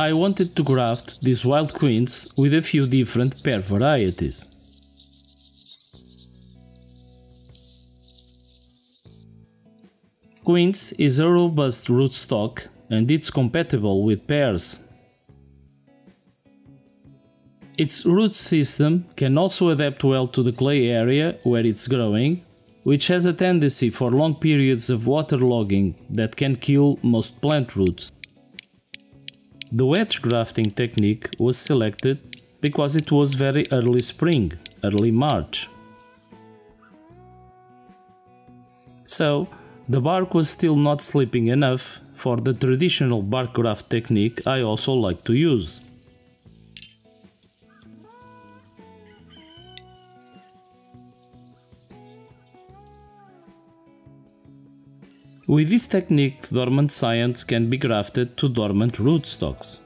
I wanted to graft these wild quince with a few different pear varieties. Quince is a robust rootstock and it's compatible with pears. Its root system can also adapt well to the clay area where it's growing, which has a tendency for long periods of waterlogging that can kill most plant roots. The wedge grafting technique was selected because it was very early spring, early March. So, the bark was still not slipping enough for the traditional bark graft technique I also like to use. With this technique, dormant scions can be grafted to dormant rootstocks.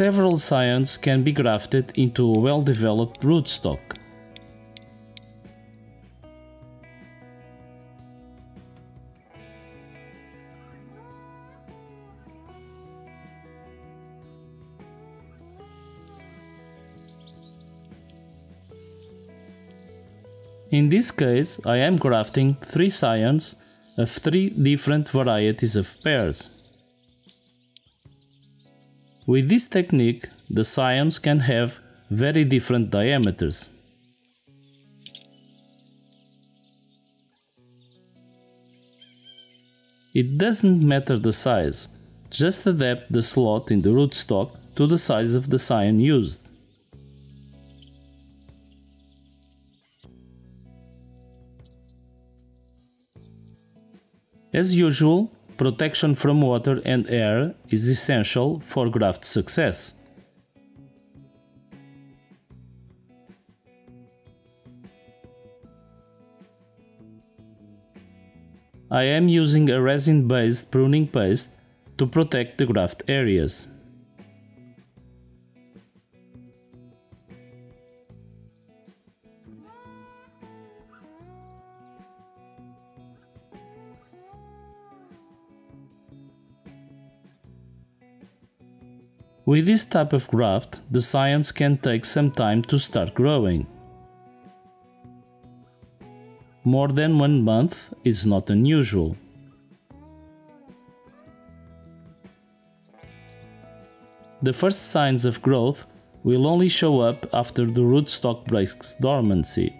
Several scions can be grafted into a well-developed rootstock. In this case, I am grafting three scions of three different varieties of pears. With this technique, the scions can have very different diameters. It doesn't matter the size, just adapt the slot in the rootstock to the size of the scion used. As usual, protection from water and air is essential for graft success. I am using a resin-based pruning paste to protect the graft areas. With this type of graft, the scions can take some time to start growing. More than one month is not unusual. The first signs of growth will only show up after the rootstock breaks dormancy.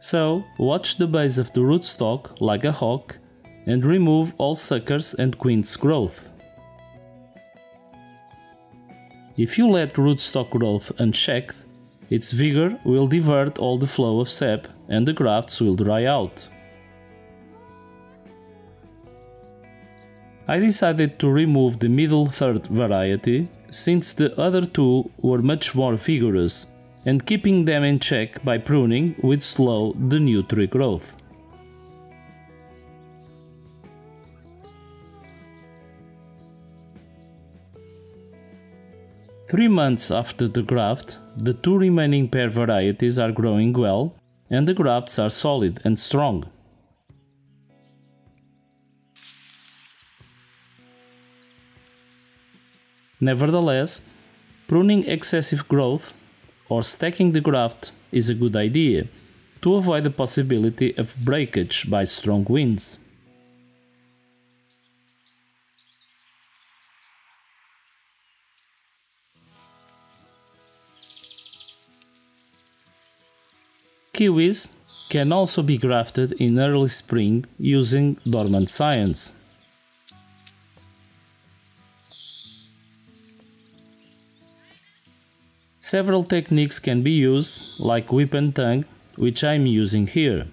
So, watch the base of the rootstock like a hawk and remove all suckers and quince growth. If you let rootstock growth unchecked, its vigor will divert all the flow of sap and the grafts will dry out. I decided to remove the middle third variety since the other two were much more vigorous and keeping them in check by pruning would slow the new tree growth. Three months after the graft, the two remaining pear varieties are growing well and the grafts are solid and strong. Nevertheless, pruning excessive growth or stacking the graft is a good idea to avoid the possibility of breakage by strong winds. Kiwis can also be grafted in early spring using dormant scions. Several techniques can be used, like whip and tongue, which I'm using here.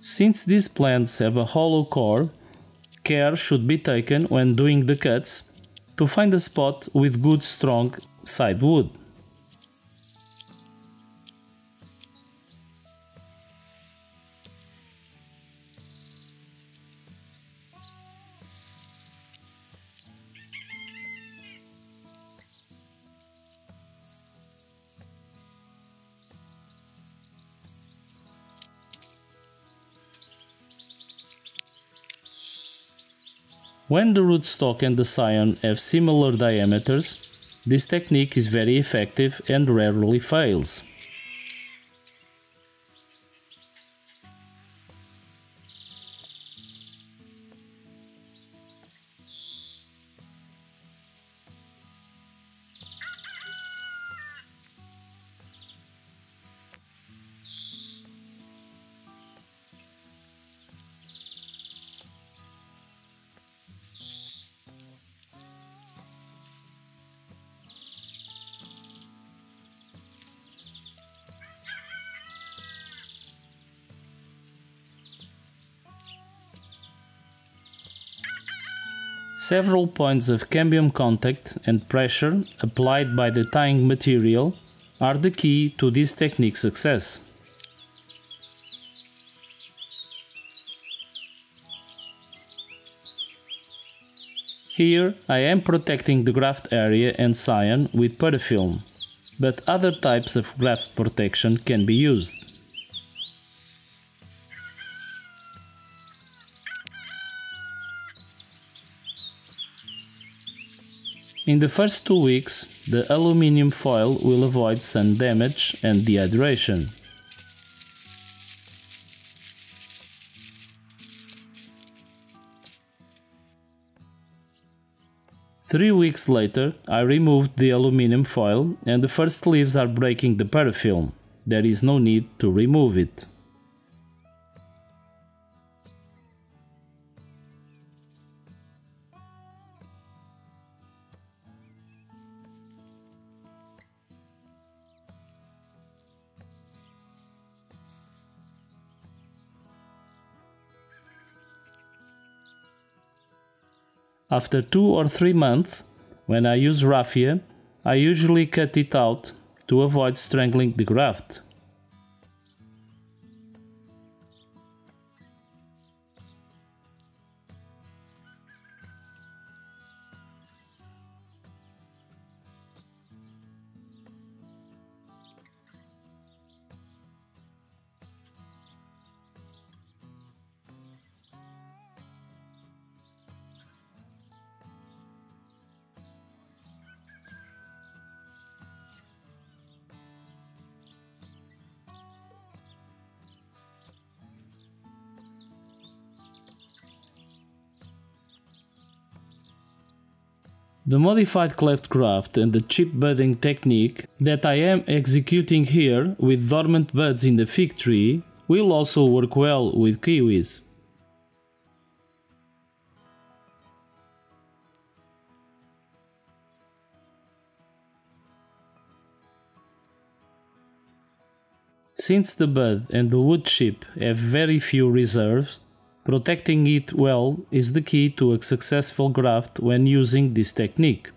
Since these plants have a hollow core, care should be taken when doing the cuts to find a spot with good strong side wood. When the rootstock and the scion have similar diameters, this technique is very effective and rarely fails. Several points of cambium contact and pressure applied by the tying material are the key to this technique success. Here I am protecting the graft area and scion with parafilm, but other types of graft protection can be used. In the first two weeks, the aluminium foil will avoid sun damage and dehydration. Three weeks later, I removed the aluminium foil and the first leaves are breaking the parafilm. There is no need to remove it. After two or three months, when I use raffia, I usually cut it out to avoid strangling the graft. The modified cleft graft and the chip budding technique that I am executing here with dormant buds in the fig tree will also work well with kiwis. Since the bud and the wood chip have very few reserves, Protecting it well is the key to a successful graft when using this technique.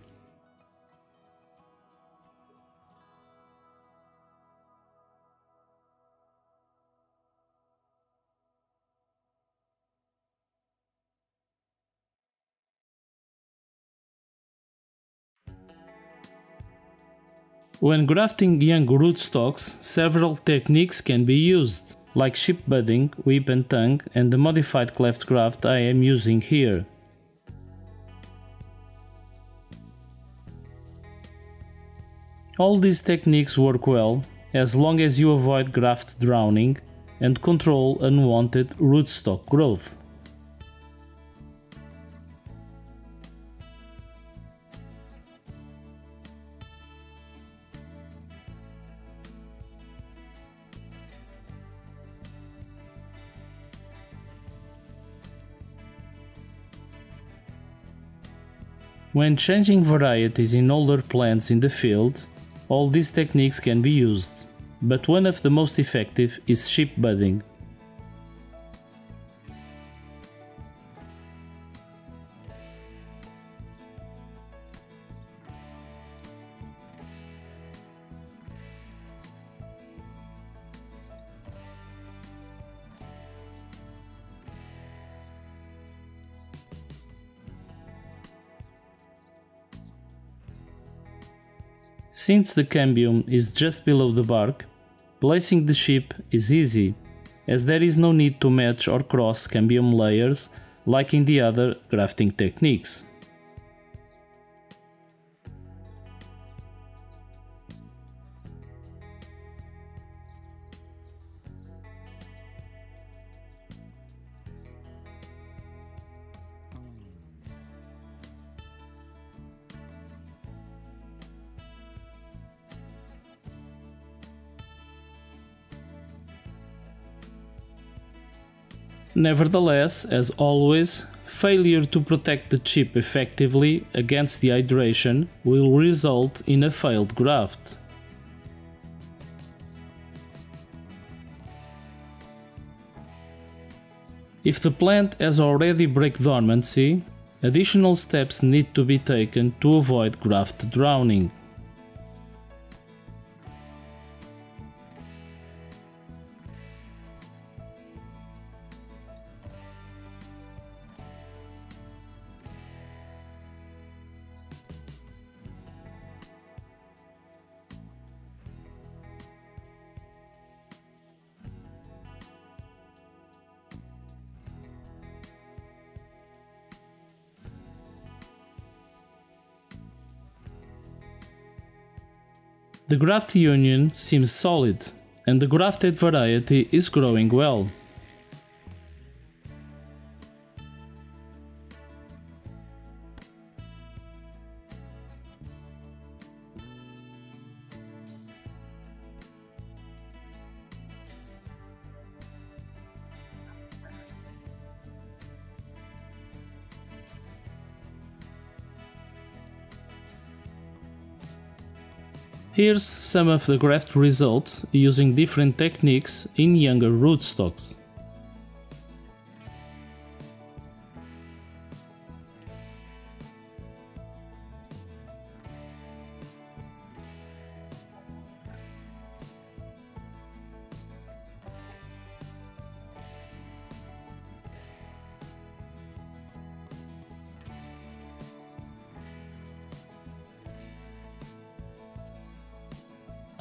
When grafting young rootstocks, several techniques can be used like chip budding, whip and tongue, and the modified cleft graft I am using here. All these techniques work well as long as you avoid graft drowning and control unwanted rootstock growth. When changing varieties in older plants in the field, all these techniques can be used, but one of the most effective is chip budding. Since the cambium is just below the bark, placing the chip is easy, as there is no need to match or cross cambium layers like in the other grafting techniques. Nevertheless, as always, failure to protect the chip effectively against dehydration will result in a failed graft. If the plant has already break dormancy, additional steps need to be taken to avoid graft drowning. The graft union seems solid, and the grafted variety is growing well. Here's some of the graft results using different techniques in younger rootstocks.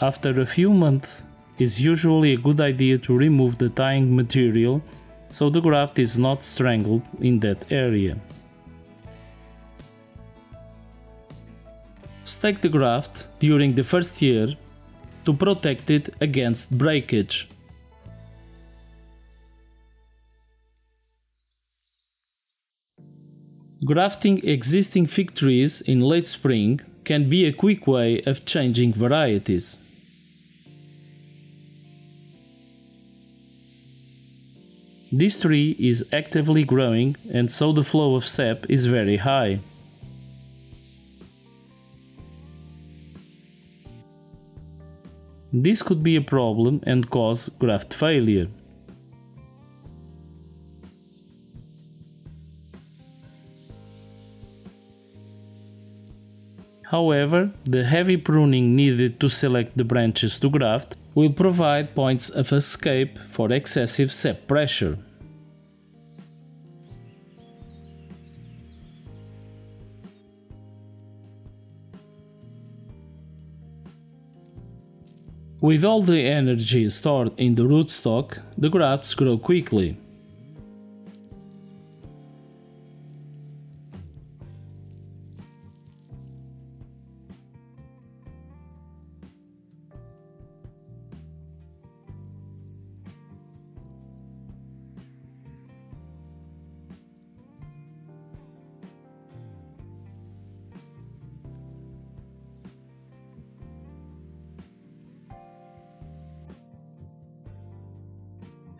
After a few months, it's usually a good idea to remove the tying material so the graft is not strangled in that area. Stake the graft during the first year to protect it against breakage. Grafting existing fig trees in late spring can be a quick way of changing varieties. This tree is actively growing and so the flow of sap is very high. This could be a problem and cause graft failure. However, the heavy pruning needed to select the branches to graft will provide points of escape for excessive sap pressure. With all the energy stored in the rootstock, the grafts grow quickly.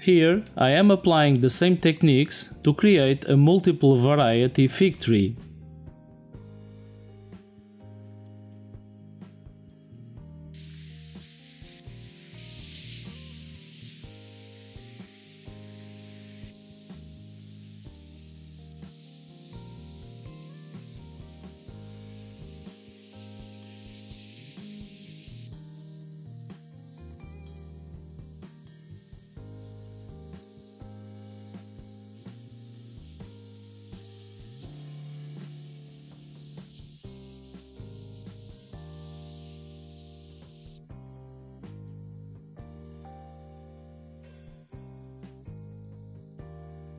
Here I am applying the same techniques to create a multiple variety fig tree.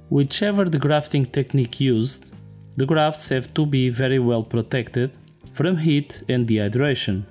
Whichever the grafting technique used, the grafts have to be very well protected from heat and dehydration.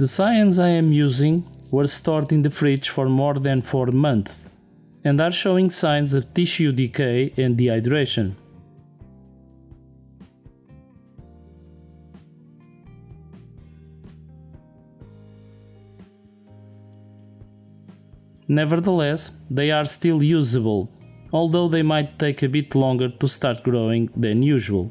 The scions I am using were stored in the fridge for more than 4 months and are showing signs of tissue decay and dehydration. Nevertheless, they are still usable, although they might take a bit longer to start growing than usual.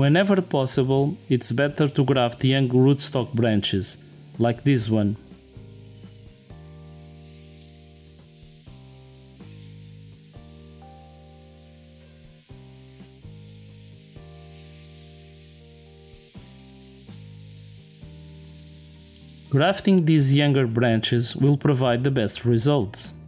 Whenever possible, it's better to graft young rootstock branches, like this one. Grafting these younger branches will provide the best results.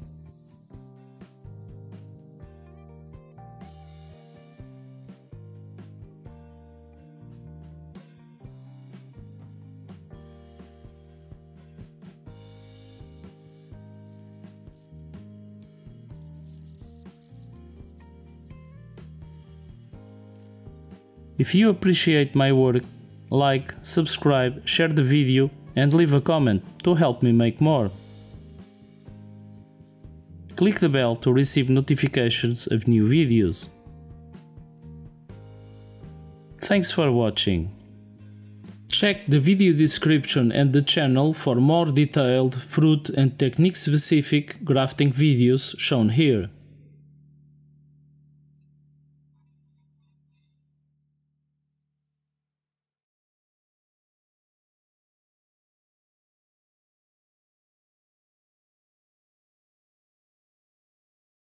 If you appreciate my work, like, subscribe, share the video and leave a comment to help me make more. Click the bell to receive notifications of new videos. Thanks for watching. Check the video description and the channel for more detailed fruit and technique specific grafting videos shown here.